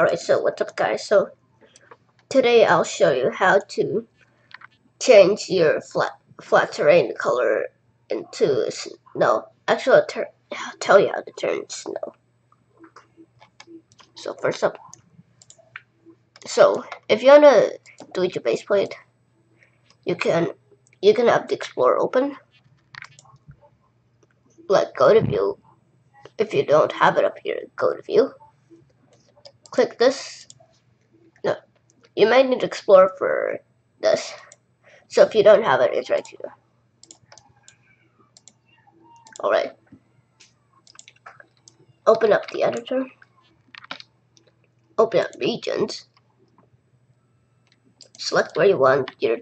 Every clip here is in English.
Alright, so what's up guys? So today I'll show you how to change your flat flat terrain color into snow. Actually, I'll, I'll tell you how to turn snow. So first up, so if you wanna delete your base plate, you can you can have the Explorer open. Like go to view. If you don't have it up here, go to view click this. No, you might need to explore for this. So if you don't have it, it's right here. Alright. Open up the editor. Open up regions. Select where you want your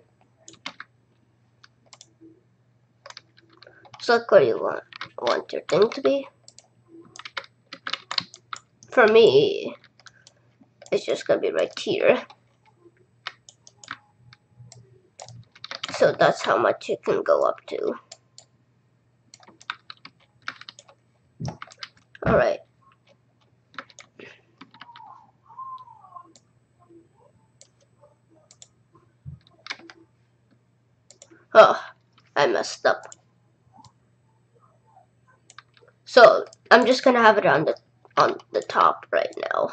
select where you want want your thing to be. For me, it's just gonna be right here. So that's how much it can go up to. Alright. Oh, I messed up. So, I'm just gonna have it on the on the top right now.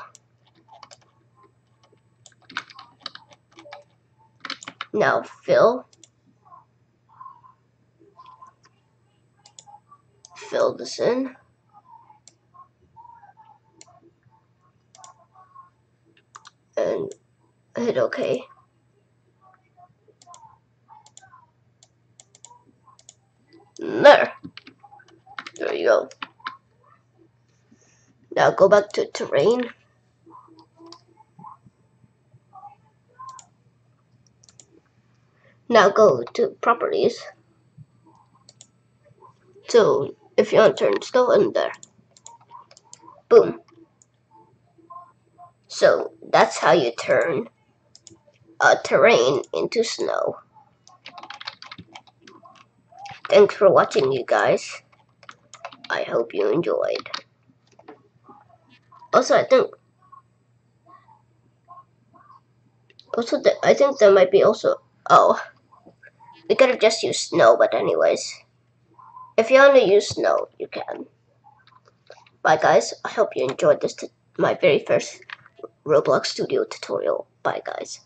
Now fill. Fill this in. And hit OK. There. There you go. Now go back to terrain. Now go to properties. So if you want to turn snow in there. Boom. So that's how you turn a terrain into snow. Thanks for watching you guys. I hope you enjoyed. Also, I think also I think there might be also oh we could have just used snow, but anyways. If you want to use snow, you can. Bye guys, I hope you enjoyed this, my very first Roblox Studio tutorial. Bye guys.